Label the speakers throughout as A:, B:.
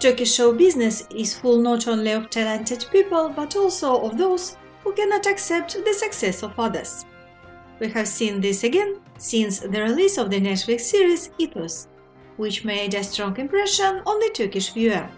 A: Turkish show business is full not only of talented people but also of those who cannot accept the success of others. We have seen this again since the release of the Netflix series Ethos, which made a strong impression on the Turkish viewer.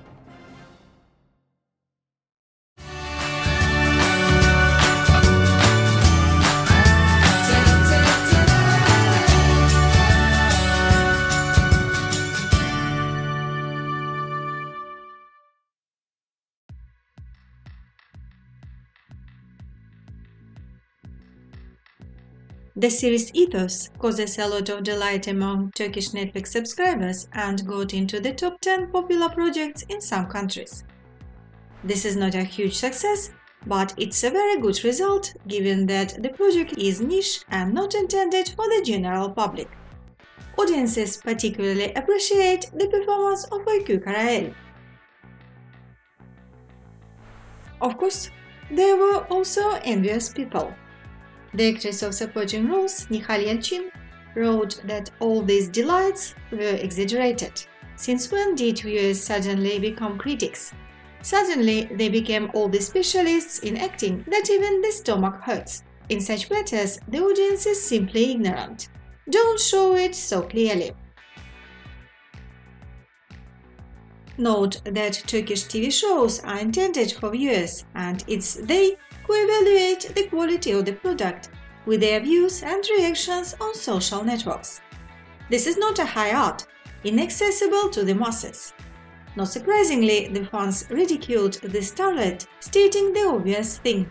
A: The series Ethos causes a lot of delight among Turkish Netflix subscribers and got into the top 10 popular projects in some countries. This is not a huge success, but it's a very good result given that the project is niche and not intended for the general public. Audiences particularly appreciate the performance of Öykü Karayel. Of course, there were also envious people. The actress of supporting roles, Nihal Yalçin, wrote that all these delights were exaggerated. Since when did viewers suddenly become critics? Suddenly, they became all the specialists in acting that even the stomach hurts. In such matters, the audience is simply ignorant. Don't show it so clearly. Note that Turkish TV shows are intended for viewers, and it's they who evaluate the quality of the product with their views and reactions on social networks. This is not a high art, inaccessible to the masses. Not surprisingly, the fans ridiculed the starlet, stating the obvious thing.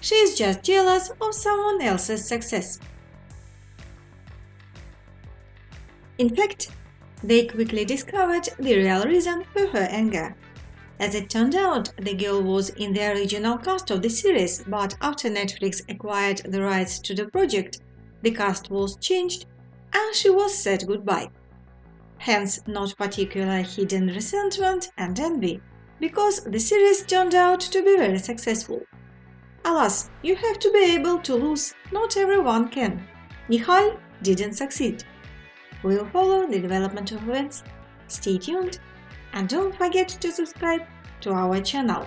A: She is just jealous of someone else's success. In fact, they quickly discovered the real reason for her anger. As it turned out, the girl was in the original cast of the series, but after Netflix acquired the rights to the project, the cast was changed and she was said goodbye. Hence, not particular hidden resentment and envy, because the series turned out to be very successful. Alas, you have to be able to lose, not everyone can. Nihal didn't succeed. We'll follow the development of events. Stay tuned and don't forget to subscribe to our channel.